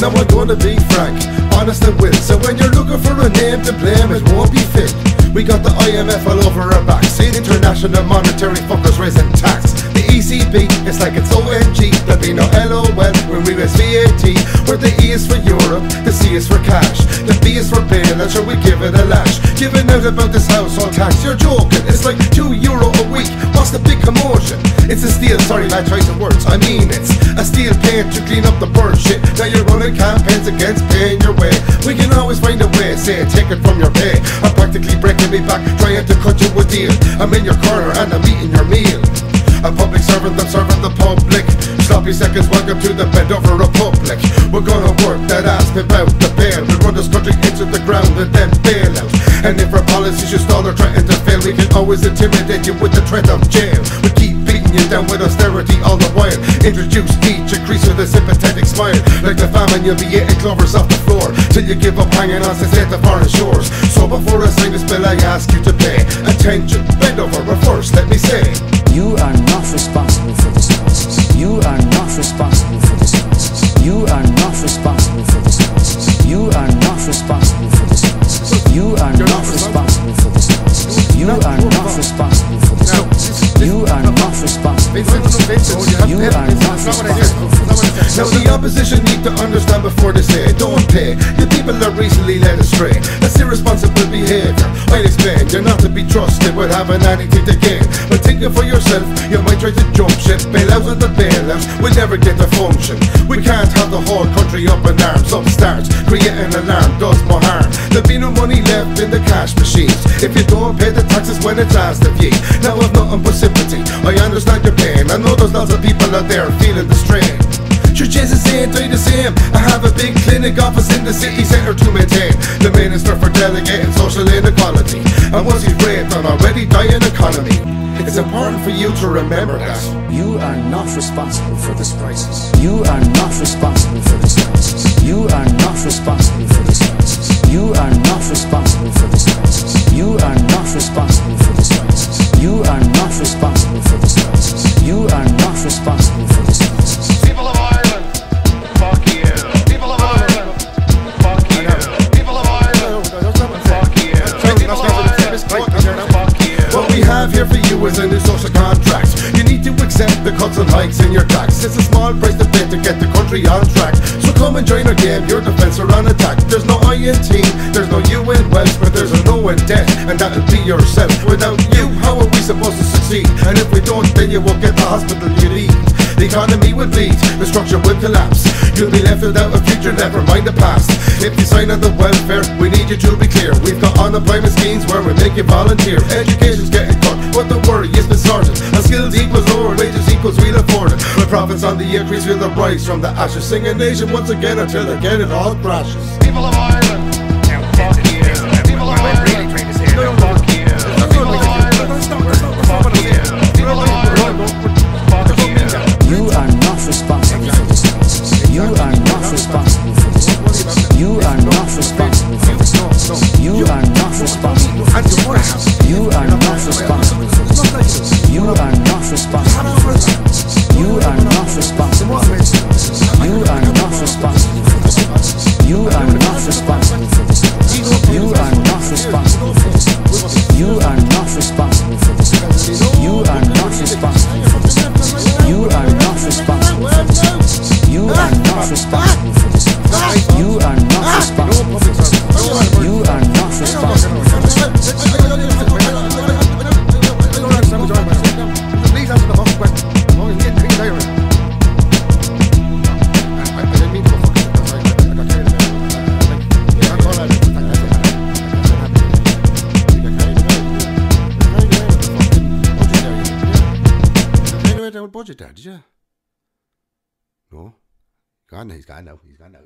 Now I'm gonna be frank, honest and will. So when you're looking for a name to blame, it won't be fit. We got the IMF all over our backs. See international monetary fuckers raising tax. The ECB, it's like it's OMG. There'll be no LOL when we raise VAT. Where the E is for Europe, the C is for cash. The B is for bailouts. and we give it a lash. Giving out about this household tax, you're joking. It's like two euro a week. What's the big commotion? It's a steal, sorry, my choice of words. I mean it's a steel paint to clean up the bird shit. Now you're running campaigns against paying your way. We can always find a way, say take it from your pay. I'm practically breaking me back, trying to cut you a deal. I'm in your corner and I'm eating your meal. A public servant, I'm serving the public. Sloppy seconds, welcome to the bed of a republic. We're gonna work that ass about the bail. We run this country into the ground and then bail out. And if our policies you stall or threaten to fail, we can always intimidate you with the threat of jail. With austerity all the while. Introduce each increase with a sympathetic smile. Like the famine, you'll be eating clovers off the floor till you give up hanging on to say the foreign shores. So before I sign this bill, I ask you to pay attention. Bend over, first let me say. You are not responsible for this crisis. You are not responsible Now the opposition need to understand before they say don't pay. Your people are recently led astray. That's irresponsible behavior. I'll explain. You're not to be trusted with having anything to gain. But think it for yourself. You try to jump ship. Bailouts and the bailouts will never get to function. We can't have the whole country up in arms. Upstarts creating alarm does more harm. There'll be no money left in the cash machines if you don't pay the taxes when it's asked of ye. Now I've nothing but sympathy. I understand your pain. I know there's lots of people out there feeling the strain. Sure, Jesus ain't the same. I have a big clinic office in the city centre to maintain the minister for delegating social inequality. And once he's raped an already dying economy, it's important for you to remember that. You are not responsible for this crisis. You are not responsible for this crisis. You are not responsible for this crisis. You are not responsible for this crisis. You are not responsible for this crisis. You are not responsible for this crisis. You are not responsible here for you is a new social contract. You need to accept the cuts and hikes in your tax. It's a small price to pay to get the country on track. So come and join our game, your defense are on attack. There's no I in team, there's no you in wealth, but there's a no in debt, and that'll be yourself. Without you, how are we supposed to succeed? And if we don't, then you won't get the hospital you need. The economy will bleed, the structure will collapse. You'll be left without a future, never mind the past. If you sign on the welfare, we need you to be clear. We've got unemployment schemes where we make you volunteer. Education's getting cut, but the worry is been sorted. And skills equals lower wages equals we'll afford it. With profits on the increase, we'll rise from the ashes. Sing a nation once again until again it all crashes. People of Carried away with the did you? No. Gone he's gone now. He's gone now.